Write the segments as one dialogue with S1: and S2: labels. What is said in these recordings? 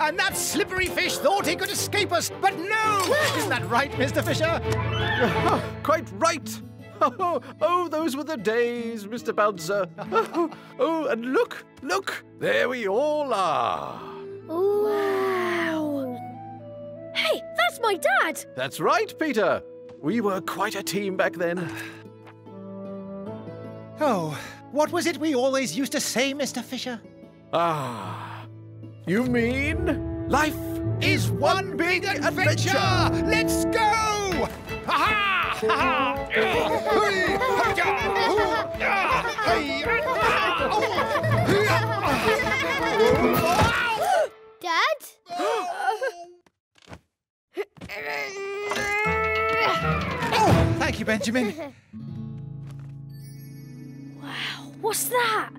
S1: and that slippery fish thought he could escape us, but no! Isn't that right, Mr. Fisher?
S2: Quite right. Oh, oh, those were the days, Mr. Bouncer. Oh, oh, and look, look, there we all are.
S3: Wow. Hey, that's my dad.
S2: That's right, Peter. We were quite a team back then.
S1: Oh, what was it we always used to say, Mr. Fisher?
S2: Ah, you mean life
S1: Is one big adventure! Let's go! Ha ha! Ha ha! Hey, ha-ya! Hey,
S4: Dad?
S1: Oh, thank you, Benjamin.
S3: Wow, what's that?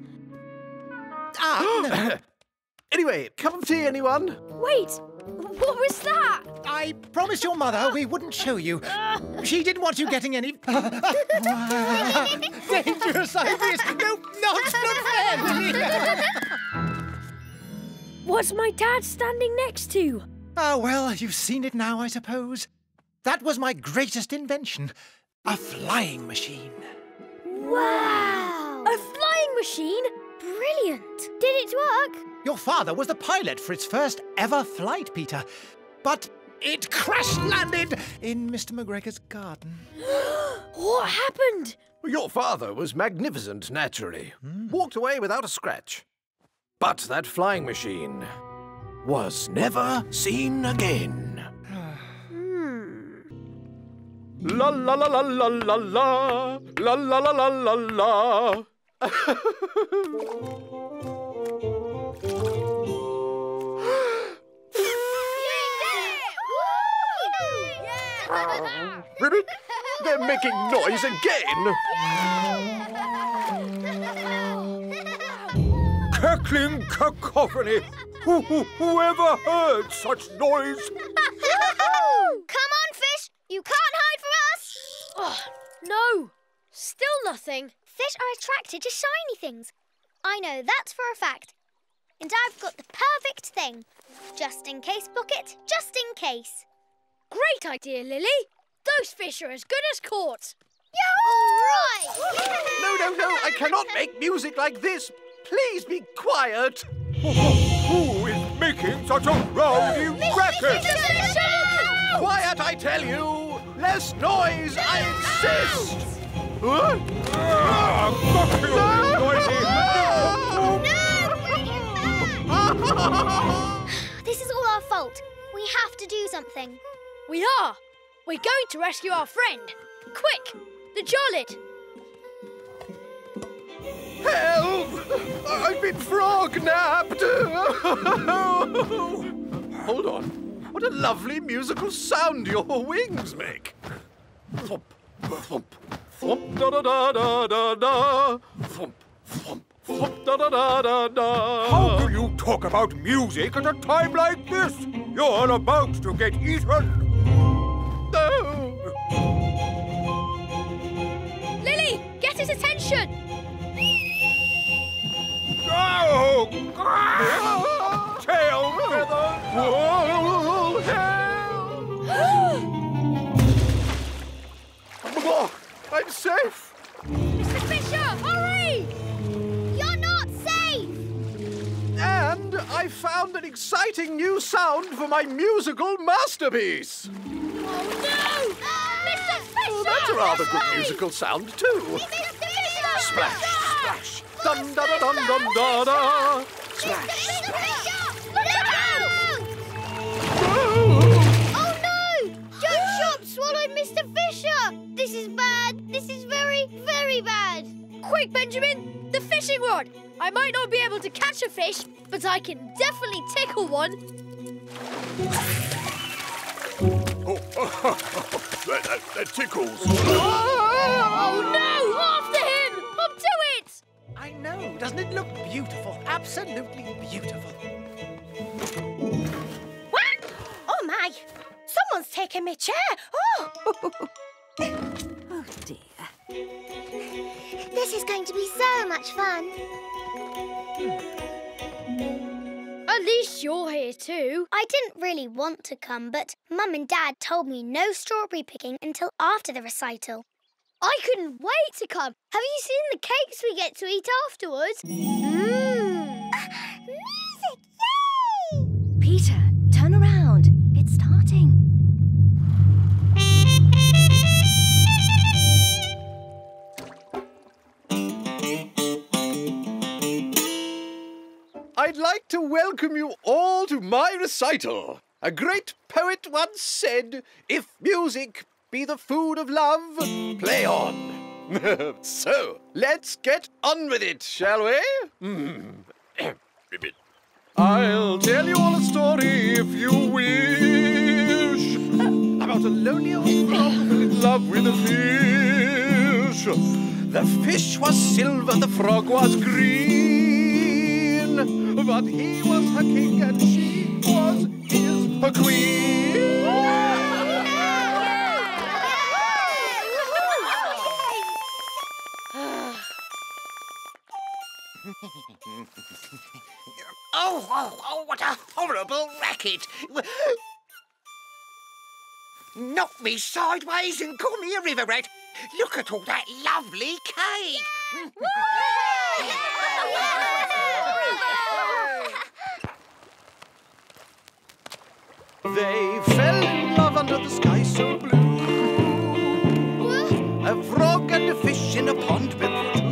S1: Ah, no.
S2: Anyway, cup of tea, anyone?
S3: Wait, what was that?
S1: I promised your mother we wouldn't show you. She didn't want you getting any... Dangerous ideas! No, not the pen!
S3: What's my dad standing next to?
S1: Ah, well, you've seen it now, I suppose. That was my greatest invention. A flying machine.
S3: Wow! A flying machine? Brilliant!
S4: Did it work?
S1: Your father was the pilot for its first ever flight, Peter. But it crash landed in Mr. McGregor's garden.
S3: What happened?
S2: Your father was magnificent, naturally. Hmm. Walked away without a scratch. But that flying machine was never seen again. La la la la la la la la la la la la la. Ribbit, they're making noise again. Cackling cacophony. Who, who, whoever heard such noise?
S4: Come on, fish! You can't hide from us!
S3: Oh, no. Still nothing.
S4: Fish are attracted to shiny things. I know that's for a fact. And I've got the perfect thing. Just in case bucket, just in case.
S3: Great idea, Lily. Those fish are as good as caught.
S4: All right!
S2: No, no, no, I cannot make music like this. Please be quiet. Who is making such a rowdy racket? Quiet, I tell you. Less noise, I insist. Huh? Ah,
S4: this is all our fault. We have to do something.
S3: We are. We're going to rescue our friend. Quick, the Jolid.
S2: Help! I've been frog napped. Hold on. What a lovely musical sound your wings make. Thump, thump, thump, da da da da da da. Thump, thump, thump, da da da da da.
S5: How do you talk about music at a time like this? You're about to get eaten.
S2: No.
S3: Lily, get his attention.
S5: Oh! Ah! Tail feathers!
S2: Whoa, help! Oh, I'm safe. Found an exciting new sound for my musical masterpiece.
S3: Oh, no! Mr. Fisher!
S2: Oh, that's a rather good musical sound, too. Splash, splash, dum da da dum dum da da. Splash, splash.
S4: Oh no! Don't shop swallowed Mr. Fisher! This is bad. This is very, very bad.
S3: Quick, Benjamin! The fishing rod! I might not be able to catch a fish, but I can definitely tickle one.
S5: Oh, that, that, that tickles.
S3: Oh no! After him! Up to it!
S1: I know. Doesn't it look beautiful? Absolutely beautiful.
S6: What? Oh my! Someone's taken my chair. Oh!
S7: Oh
S4: so much fun. Hmm.
S3: At least you're here too.
S4: I didn't really want to come, but Mum and Dad told me no strawberry picking until after the recital.
S3: I couldn't wait to come. Have you seen the cakes we get to eat afterwards? Mmm.
S4: Music! Yay!
S7: Peter, turn around. It's starting.
S2: Welcome you all to my recital. A great poet once said, If music be the food of love, play on. so, let's get on with it, shall we? Hmm. I'll tell you all a story if you wish about a lonely old frog in love with a fish. The fish was silver, the frog was green, but he was her king and she was his her queen.
S1: Oh, oh, oh, what a horrible racket! Knock me sideways and call me a river rat. Look at all that lovely cake.
S2: They fell in love under the sky so blue. A frog and a fish in a pond built for two.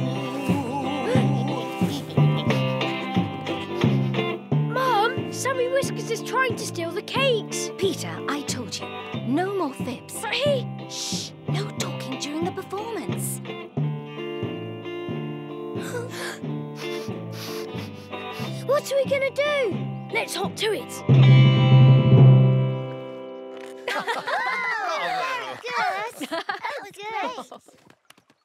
S3: Mum, Sammy Whiskers is trying to steal the cakes.
S7: Peter, I told you. No more fibs.
S3: But he...
S7: Shh. No talking during the performance.
S3: What are we going to do? Let's hop to it.
S4: Was.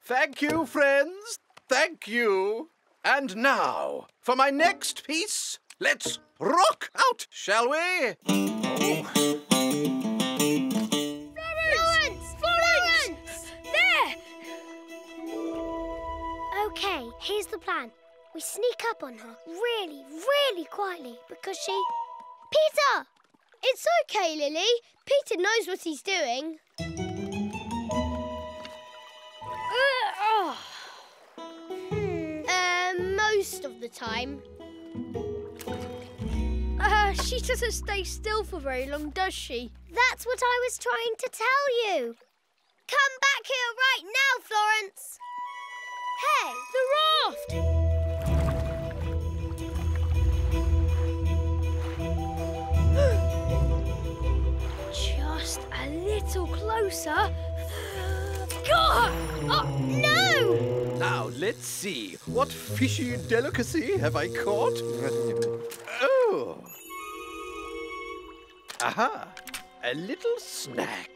S2: Thank you, friends. Thank you. And now, for my next piece, let's rock out, shall we?
S3: Florence! Florence! There!
S4: Okay, here's the plan. We sneak up on her really, really quietly because she. Peter!
S3: It's okay, Lily. Peter knows what he's doing. Most of the time. Uh, she doesn't stay still for very long, does she?
S4: That's what I was trying to tell you.
S3: Come back here right now, Florence! Hey, the raft! Just a little closer. God! Oh, no!
S2: Now, let's see. What fishy delicacy have I caught? oh. Aha. A little snack.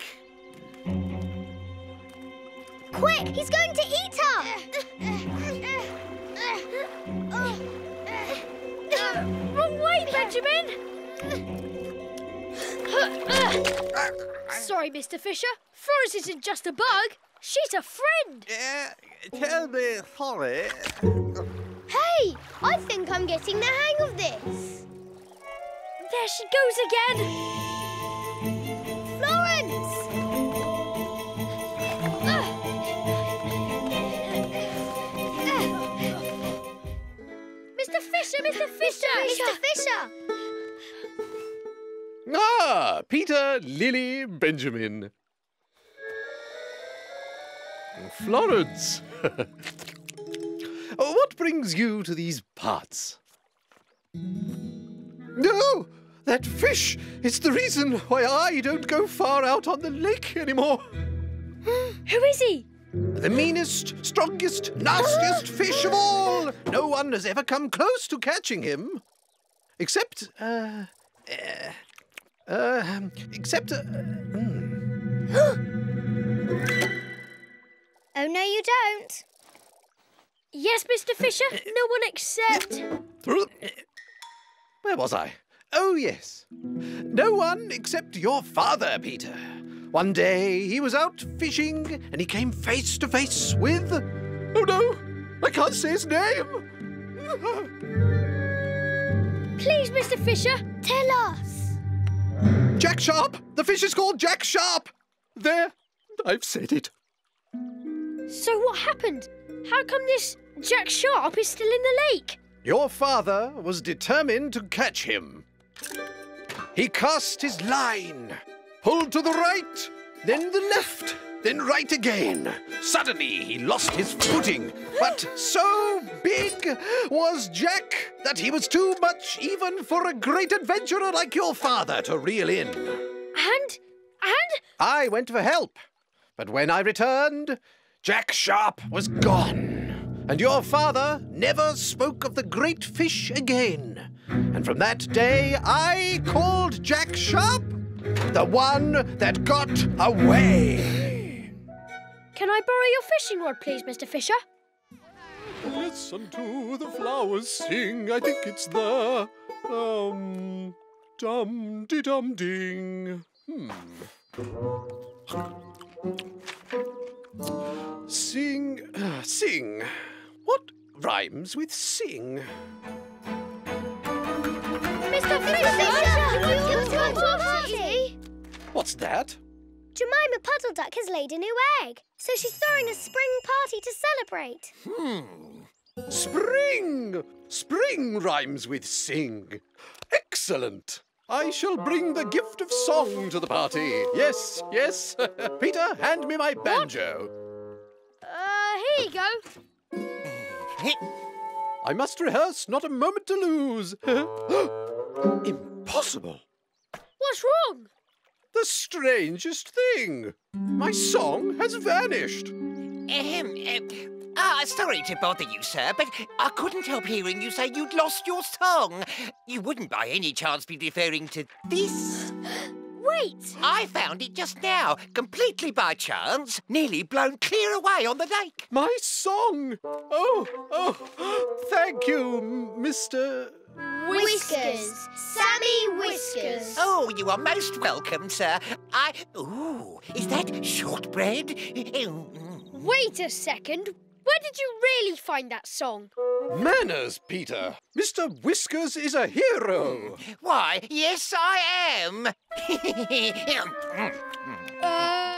S4: Quick, he's going to eat her!
S3: Wrong way, Benjamin! Sorry, Mr. Fisher. Florence isn't just a bug. She's a friend.
S2: Uh, tell me sorry.
S3: Hey, I think I'm getting the hang of this. There she goes again. Florence! Mr. Fisher, Mr. Fisher!
S4: Mr. Fisher!
S2: Ah, Peter, Lily, Benjamin. Florence. what brings you to these parts? No, that fish is the reason why I don't go far out on the lake anymore.
S3: Who is he?
S2: The meanest, strongest, nastiest fish of all. No one has ever come close to catching him. Except, uh, uh, uh except, uh, hmm.
S4: Oh, no, you don't.
S3: Yes, Mr. Fisher. No one except.
S2: Where was I? Oh, yes. No one except your father, Peter. One day he was out fishing and he came face to face with. Oh no! I can't say his name!
S3: Please, Mr. Fisher.
S4: Tell us.
S2: Jack Sharp! The fish is called Jack Sharp! There, I've said it.
S3: So what happened? How come this Jack Sharp is still in the lake?
S2: Your father was determined to catch him. He cast his line, pulled to the right, then the left, then right again. Suddenly he lost his footing, but so big was Jack that he was too much even for a great adventurer like your father to reel in.
S3: And and
S2: I went for help, but when I returned, Jack Sharp was gone. And your father never spoke of the great fish again. And from that day, I called Jack Sharp the one that got away.
S3: can I borrow your fishing rod, please, Mr. Fisher?
S2: Listen to the flowers sing. I think it's the um dum de dum ding. Hmm. Sing, uh, sing. What rhymes with sing?
S3: Mr.
S4: Fisher, you've come to a party.
S2: What's that?
S4: Jemima Puddle Duck has laid a new egg, so she's throwing a spring party to celebrate. Hmm.
S2: Spring! Spring rhymes with sing. Excellent! I shall bring the gift of song to the party. Yes, yes. Peter, hand me my banjo.
S3: Uh, here you go.
S2: I must rehearse, not a moment to lose. Impossible.
S3: What's wrong?
S2: The strangest thing. My song has vanished.
S8: Ahem. Uh, ah, sorry to bother you, sir, but I couldn't help hearing you say you'd lost your song. You wouldn't by any chance be referring to this?
S3: Wait.
S8: I found it just now, completely by chance, nearly blown clear away on the lake.
S2: My song. Oh, oh, thank you, Mr.
S4: Whiskers. Sammy Whiskers.
S8: Oh, you are most welcome, sir. I. Ooh, is that shortbread?
S3: Wait a second. Where did you really find that song?
S2: Manners, Peter. Mr. Whiskers is a hero.
S8: Why, yes, I am.
S3: Uh,